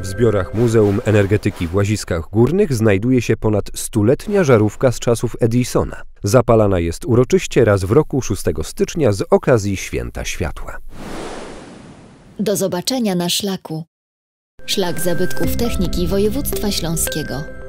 W zbiorach Muzeum Energetyki w Łaziskach Górnych znajduje się ponad stuletnia żarówka z czasów Edisona. Zapalana jest uroczyście raz w roku 6 stycznia z okazji Święta Światła. Do zobaczenia na szlaku. Szlak zabytków techniki województwa śląskiego.